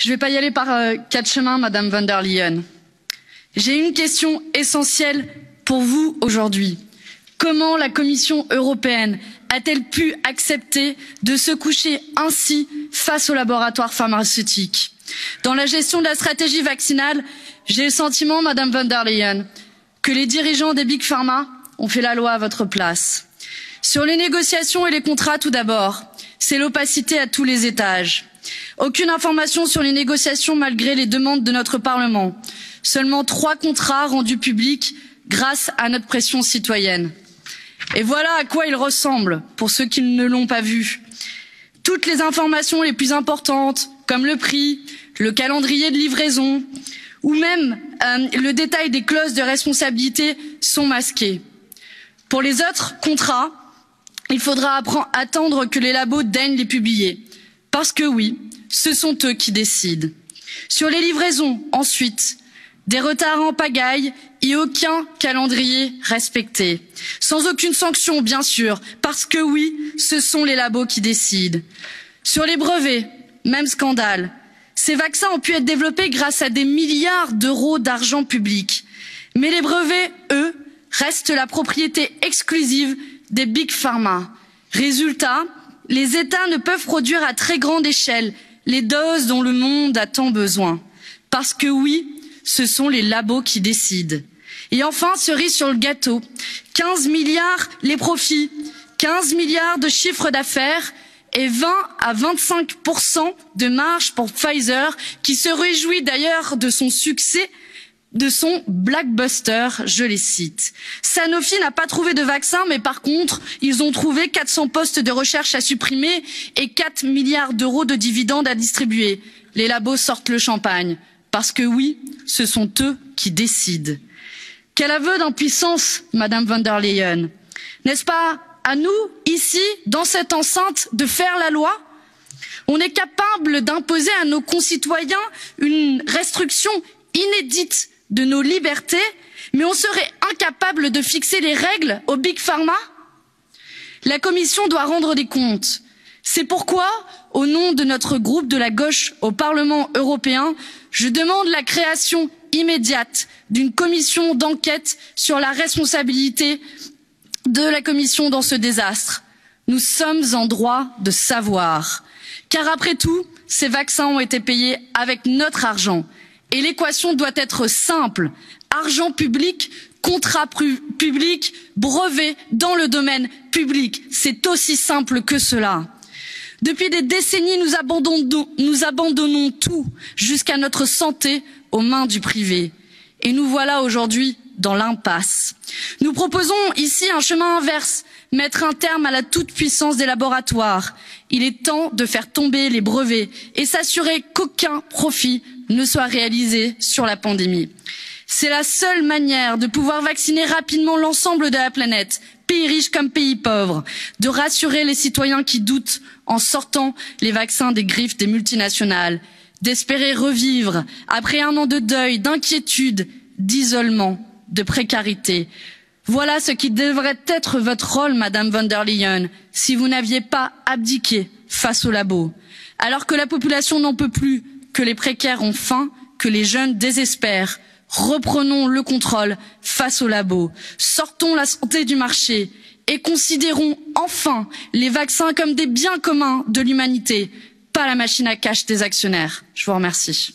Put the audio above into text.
Je ne vais pas y aller par euh, quatre chemins, Madame von der Leyen. J'ai une question essentielle pour vous aujourd'hui. Comment la Commission européenne a-t-elle pu accepter de se coucher ainsi face aux laboratoires pharmaceutiques? Dans la gestion de la stratégie vaccinale, j'ai le sentiment, Madame von der Leyen, que les dirigeants des big pharma ont fait la loi à votre place. Sur les négociations et les contrats, tout d'abord, c'est l'opacité à tous les étages. Aucune information sur les négociations malgré les demandes de notre Parlement. Seulement trois contrats rendus publics grâce à notre pression citoyenne. Et voilà à quoi ils ressemblent pour ceux qui ne l'ont pas vu. Toutes les informations les plus importantes, comme le prix, le calendrier de livraison ou même euh, le détail des clauses de responsabilité sont masquées. Pour les autres contrats, il faudra attendre que les labos daignent les publier. Parce que oui, ce sont eux qui décident. Sur les livraisons, ensuite, des retards en pagaille et aucun calendrier respecté. Sans aucune sanction, bien sûr, parce que oui, ce sont les labos qui décident. Sur les brevets, même scandale. Ces vaccins ont pu être développés grâce à des milliards d'euros d'argent public. Mais les brevets, eux, restent la propriété exclusive des big pharma. Résultat, les États ne peuvent produire à très grande échelle les doses dont le monde a tant besoin. Parce que oui, ce sont les labos qui décident. Et enfin, cerise sur le gâteau, 15 milliards les profits, 15 milliards de chiffre d'affaires et 20 à 25 de marge pour Pfizer, qui se réjouit d'ailleurs de son succès de son blockbuster, je les cite. Sanofi n'a pas trouvé de vaccin, mais par contre, ils ont trouvé 400 postes de recherche à supprimer et 4 milliards d'euros de dividendes à distribuer. Les labos sortent le champagne. Parce que oui, ce sont eux qui décident. Quel aveu d'impuissance, Madame von der Leyen. N'est-ce pas à nous, ici, dans cette enceinte, de faire la loi? On est capable d'imposer à nos concitoyens une restriction inédite de nos libertés mais on serait incapable de fixer les règles aux big pharma? la commission doit rendre des comptes. c'est pourquoi au nom de notre groupe de la gauche au parlement européen je demande la création immédiate d'une commission d'enquête sur la responsabilité de la commission dans ce désastre. nous sommes en droit de savoir car après tout ces vaccins ont été payés avec notre argent et l'équation doit être simple argent public contrat public brevet dans le domaine public c'est aussi simple que cela. depuis des décennies nous abandonnons, nous abandonnons tout jusqu'à notre santé aux mains du privé et nous voilà aujourd'hui dans l'impasse. nous proposons ici un chemin inverse mettre un terme à la toute puissance des laboratoires. il est temps de faire tomber les brevets et s'assurer qu'aucun profit ne soit réalisé sur la pandémie. c'est la seule manière de pouvoir vacciner rapidement l'ensemble de la planète pays riches comme pays pauvres de rassurer les citoyens qui doutent en sortant les vaccins des griffes des multinationales d'espérer revivre après un an de deuil d'inquiétude d'isolement de précarité. voilà ce qui devrait être votre rôle madame von der leyen si vous n'aviez pas abdiqué face aux labos. alors que la population n'en peut plus que les précaires ont faim que les jeunes désespèrent reprenons le contrôle face aux labos sortons la santé du marché et considérons enfin les vaccins comme des biens communs de l'humanité pas la machine à cash des actionnaires. je vous remercie.